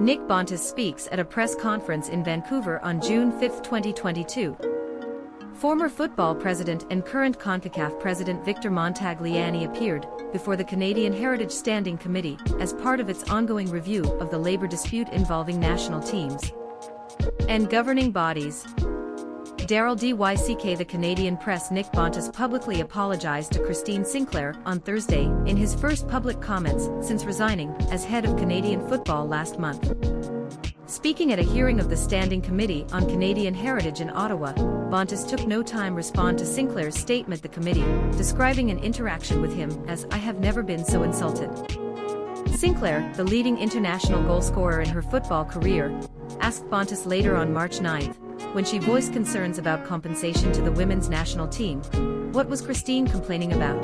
Nick Bontis speaks at a press conference in Vancouver on June 5, 2022. Former football president and current CONCACAF president Victor Montagliani appeared before the Canadian Heritage Standing Committee as part of its ongoing review of the labor dispute involving national teams and governing bodies. Darryl DYCK The Canadian press Nick Bontis publicly apologized to Christine Sinclair on Thursday in his first public comments since resigning as head of Canadian football last month. Speaking at a hearing of the Standing Committee on Canadian Heritage in Ottawa, Bontis took no time to respond to Sinclair's statement the committee, describing an interaction with him as I have never been so insulted. Sinclair, the leading international goalscorer in her football career, asked Bontis later on March 9, when she voiced concerns about compensation to the women's national team. What was Christine complaining about?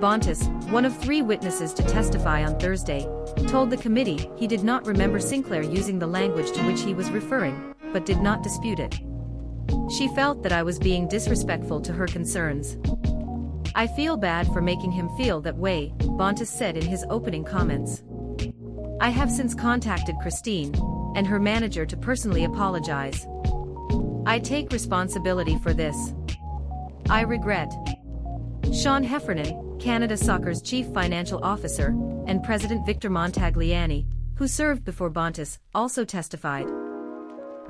Bontis, one of three witnesses to testify on Thursday, told the committee he did not remember Sinclair using the language to which he was referring, but did not dispute it. She felt that I was being disrespectful to her concerns. I feel bad for making him feel that way, Bontis said in his opening comments. I have since contacted Christine and her manager to personally apologize. I take responsibility for this. I regret. Sean Heffernan, Canada Soccer's chief financial officer, and President Victor Montagliani, who served before Bontis, also testified.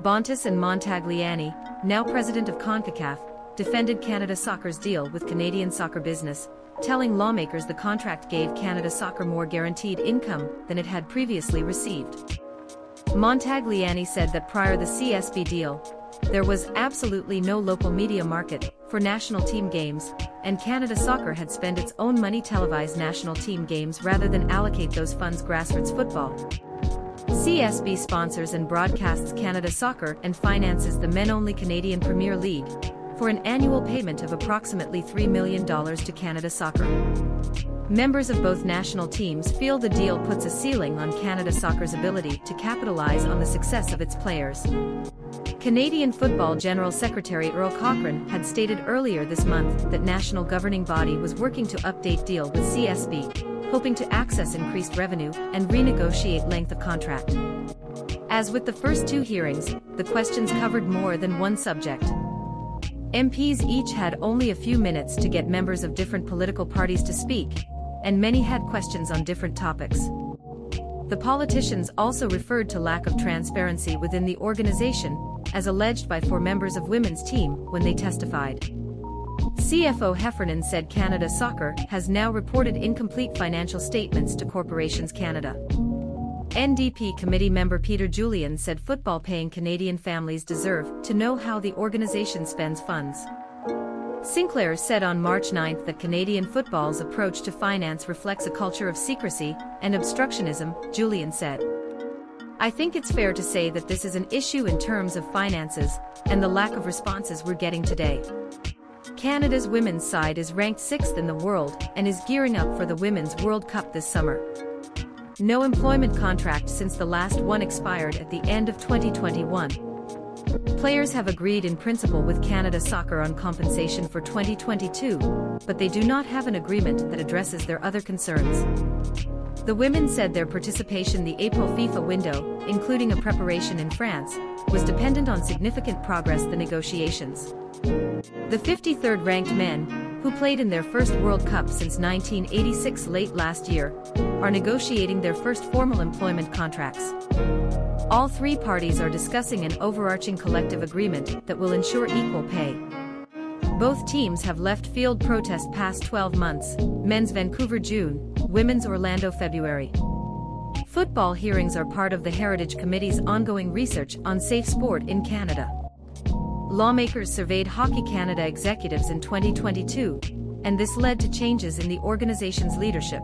Bontis and Montagliani, now president of CONCACAF, defended Canada Soccer's deal with Canadian soccer business, telling lawmakers the contract gave Canada Soccer more guaranteed income than it had previously received. Montagliani said that prior to the CSB deal, there was absolutely no local media market for national team games, and Canada Soccer had spent its own money televise national team games rather than allocate those funds grassroots football. CSB sponsors and broadcasts Canada Soccer and finances the men-only Canadian Premier League, for an annual payment of approximately $3 million to Canada Soccer. Members of both national teams feel the deal puts a ceiling on Canada Soccer's ability to capitalize on the success of its players. Canadian Football General Secretary Earl Cochrane had stated earlier this month that national governing body was working to update deal with CSB, hoping to access increased revenue and renegotiate length of contract. As with the first two hearings, the questions covered more than one subject. MPs each had only a few minutes to get members of different political parties to speak, and many had questions on different topics. The politicians also referred to lack of transparency within the organization as alleged by four members of women's team when they testified. CFO Heffernan said Canada Soccer has now reported incomplete financial statements to Corporations Canada. NDP committee member Peter Julian said football paying Canadian families deserve to know how the organization spends funds. Sinclair said on March 9 that Canadian football's approach to finance reflects a culture of secrecy and obstructionism, Julian said. I think it's fair to say that this is an issue in terms of finances and the lack of responses we're getting today. Canada's women's side is ranked 6th in the world and is gearing up for the Women's World Cup this summer. No employment contract since the last one expired at the end of 2021. Players have agreed in principle with Canada Soccer on compensation for 2022, but they do not have an agreement that addresses their other concerns. The women said their participation the April FIFA window, including a preparation in France, was dependent on significant progress the negotiations. The 53rd ranked men, who played in their first World Cup since 1986 late last year, are negotiating their first formal employment contracts. All three parties are discussing an overarching collective agreement that will ensure equal pay. Both teams have left field protest past 12 months, men's Vancouver June, Women's Orlando February. Football hearings are part of the Heritage Committee's ongoing research on safe sport in Canada. Lawmakers surveyed Hockey Canada executives in 2022, and this led to changes in the organization's leadership.